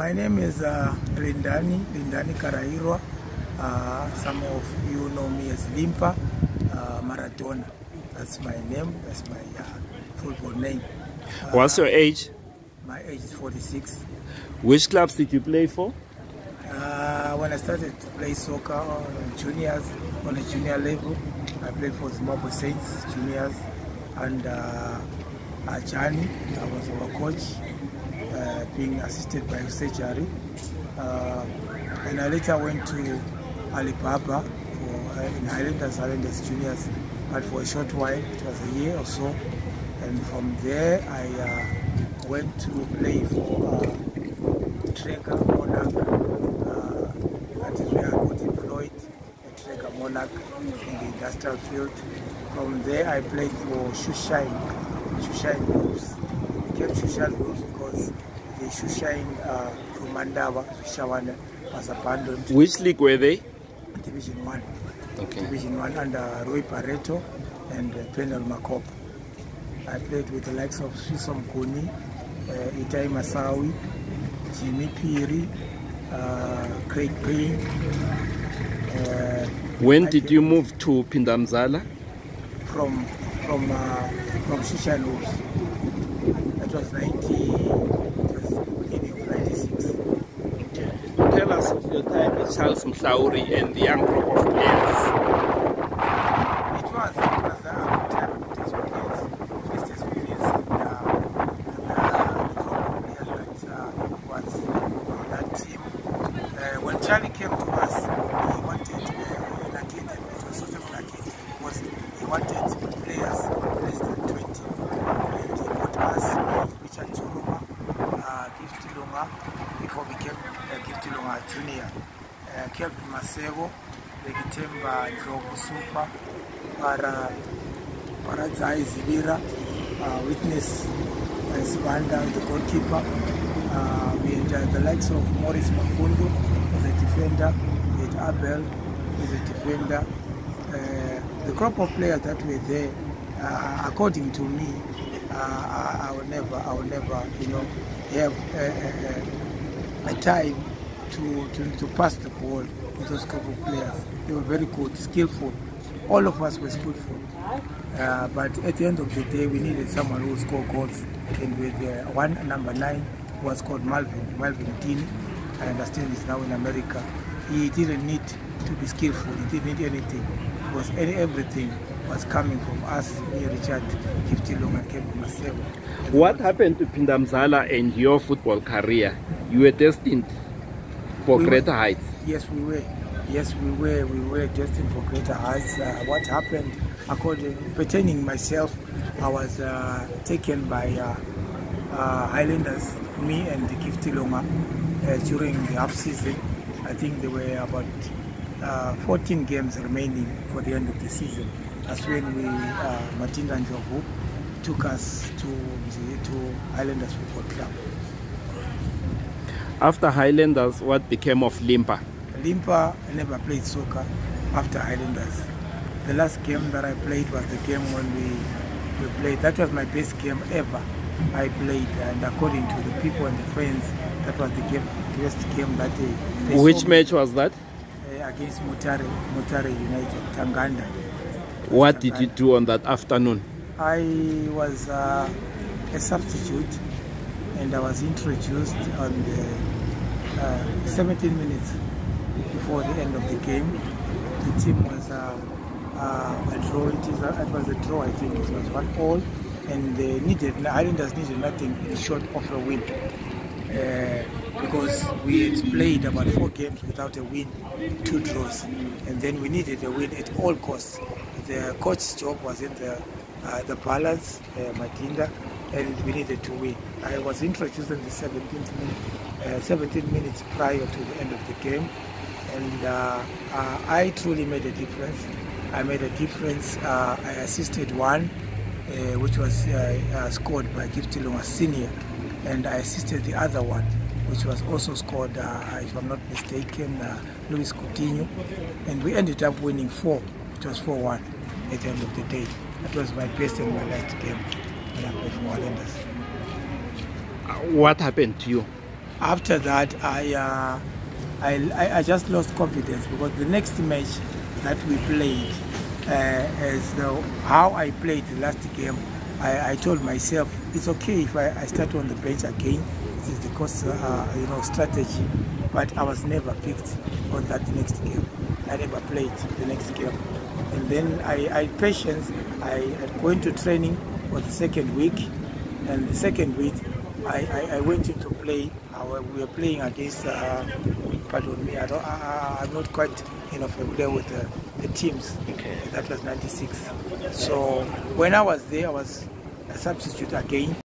My name is uh, Lindani, Lindani Kurairwa. Uh, some of you know me as Limpa uh, Maradona. That's my name, that's my uh, football name. Uh, What's your age? My age is 46. Which clubs did you play for? Uh, when I started to play soccer on juniors, on a junior level, I played for Zimbabwe Saints juniors and uh, Ajani, I was our coach, uh, being assisted by Usejari. Uh, and I later went to Alibaba for, uh, in Highlanders, Highlanders juniors, but for a short while, it was a year or so. And from there, I uh, went to play for uh, Traeger Monarch. Uh, that is where I got employed at Traeger Monarch in the industrial field. From there, I played for Shushine, Shushine Wolves. Became Shushine Wolves because Shushain uh, Rumandawa, was abandoned. Which league were they? Division 1. Okay. Division 1 under Rui Roy Pareto and uh, Penal Makop. I played with the likes of Susom Kuni, uh, Itai Masawi, Jimmy Piri, uh, Craig Green. Uh, when I did you move to Pindamzala? From from uh, from Shishan That was 19. Tell us of your time with Charles Mhlauri and the young group of players. It was, it was uh, a good experience, first experience in uh, uh, the that uh, was on that team. Uh, when Charlie came uh, Kelvin Masego, Bekithemba Ndlovu Super, para Paradzai Zibira, uh, witness uh, Sibanda, the goalkeeper. Uh, we had uh, the likes of Morris Mafundu as a defender, we Abel as a defender. Uh, the crop of players that were there, uh, according to me, uh, I, I will never, I will never, you know, have a, a time to, to, to pass the ball with those couple of players. They were very good, skillful. All of us were skillful. Uh, but at the end of the day, we needed someone who scored goals. And with uh, one number nine was called Malvin, Malvin Dini. I understand he's now in America. He didn't need to be skillful. He didn't need anything. Because everything was coming from us, me, Richard, Gift Lunga, and Kevin Masebo. What happened to Pindamzala and your football career? You were destined for We were- greater heights. Yes, we were. Yes, we were. We were destined for greater heights. Uh, what happened, according pertaining myself, I was uh, taken by uh, uh, Highlanders, me and the Gift Lunga, uh, during the half season. I think there were about uh, 14 games remaining for the end of the season. That's when we, uh, Madinda Ndlovu, took us to the, to Highlanders Football Club. After Highlanders, what became of Limpa? Limpa never played soccer after Highlanders. The last game that I played was the game when we, we played. That was my best game ever I played. And according to the people and the friends, that was the game, best game that they, they Which me, match was that? uh, against Mutare, Mutare United, Tanganda. What did you do on that afternoon? I was uh, a substitute and I was introduced on the uh, 17 minutes before the end of the game. The team was uh, uh, a draw. It, is it was a draw, I think. It was one all, and they needed Highlanders needed nothing short of a win. Uh, because we had played about four games without a win, two draws, and then we needed a win at all costs. The coach's job was in the uh, the balance, uh, Madinda, and we needed to win. I was introduced in the 17th minute, uh, 17 minutes prior to the end of the game, and uh, uh, I truly made a difference. I made a difference. I assisted one, which was scored by Gift Lunga Senior, and I assisted the other one, which was also scored, uh, if I'm not mistaken, uh, Louis Kutinyu, and we ended up winning four. It was 4-1 at the end of the day. That was my best and my last game when I played for Highlanders. What happened to you? after that, I, uh, I, I, just lost confidence because the next match that we played, uh, as the, how I played the last game, I, I told myself it's okay if I, I start on the bench again. This is the uh, you know, strategy. But I was never picked on that next game. I never played the next game. And then I, I patience. I, I went to training for the second week. And the second week, I, I, I went into play. Uh, we were playing against, uh, pardon me, I don't, I, I'm not quite you know, familiar with the, the teams. Okay. That was 96. So when I was there, I was a substitute again.